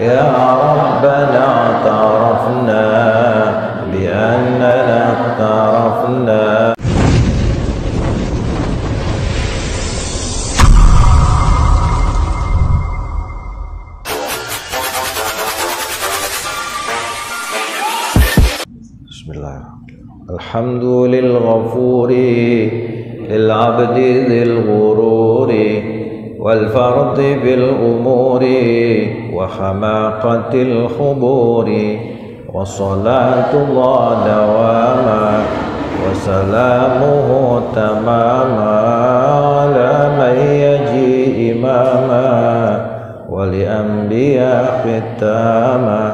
يا ربنا اعترفنا بأننا اقترفنا بسم الله الحمد للغفور للعبد ذي الغرور. والفرد بالأمور وحماقة الخبور وصلاة الله دواما وسلامه تماما على من يجي إماما ولأنبياء ختاما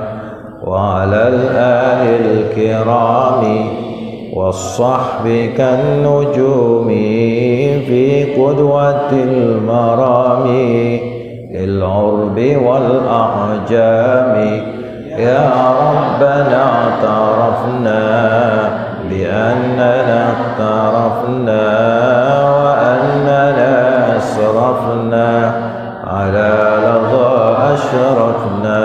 وعلى الآل الكرام والصحب كالنجوم في قدوة المرام للعرب والأعجام. يا ربنا اعترفنا بأننا اقترفنا وأننا أسرفنا على لظى أشرفنا.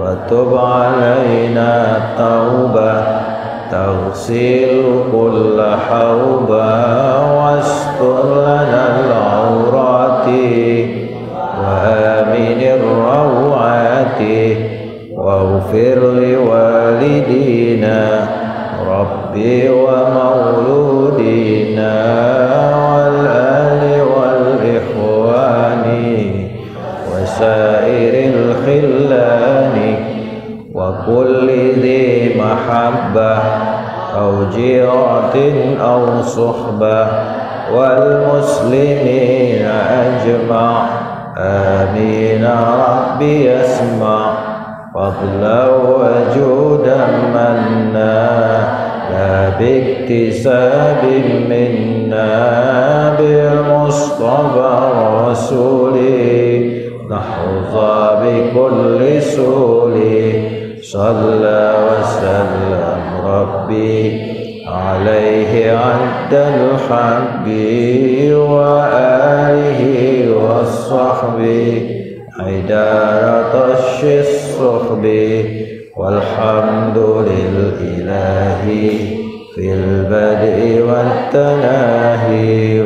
وتب علينا توبة تغسل كل حوبة وآمن الروعات واغفر لوالدينا ربي ومولودينا والآل والإخوان وسائر الخلان وكل ذي محبة أو جيرة أو صحبة والمسلمين أجمع آمين. ربي يسمع فضلا وجودا منا. لا باكتساب منا بالمصطفى رسولي نحظى بكل سولي صلى وسلم ربي عليه عد الحق وآله والصحب عدارة الصحب والحمد للإله في البدء والتناهي